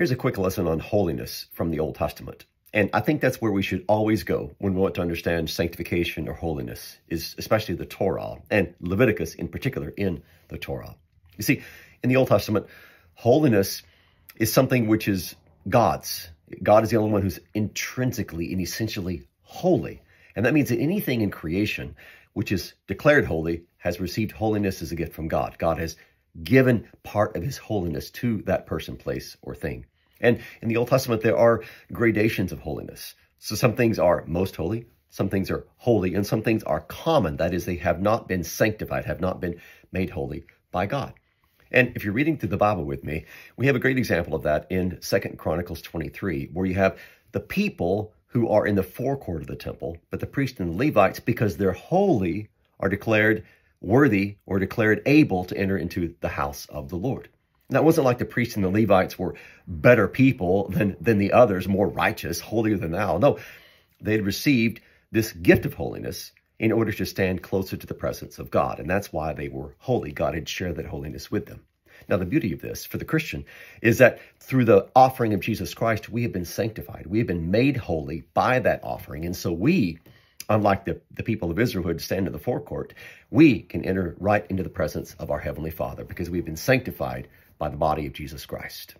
Here's a quick lesson on holiness from the Old Testament. And I think that's where we should always go when we want to understand sanctification or holiness, is especially the Torah, and Leviticus in particular in the Torah. You see, in the Old Testament, holiness is something which is God's. God is the only one who's intrinsically and essentially holy. And that means that anything in creation which is declared holy has received holiness as a gift from God. God has given part of his holiness to that person, place, or thing. And in the Old Testament, there are gradations of holiness. So some things are most holy, some things are holy, and some things are common. That is, they have not been sanctified, have not been made holy by God. And if you're reading through the Bible with me, we have a great example of that in Second Chronicles 23, where you have the people who are in the forecourt of the temple, but the priests and the Levites, because they're holy, are declared worthy or declared able to enter into the house of the Lord. It wasn't like the priests and the Levites were better people than, than the others, more righteous, holier than thou. No, they'd received this gift of holiness in order to stand closer to the presence of God. And that's why they were holy. God had shared that holiness with them. Now, the beauty of this for the Christian is that through the offering of Jesus Christ, we have been sanctified. We have been made holy by that offering. And so we unlike the, the people of Israel who had to stand in the forecourt, we can enter right into the presence of our Heavenly Father because we've been sanctified by the body of Jesus Christ.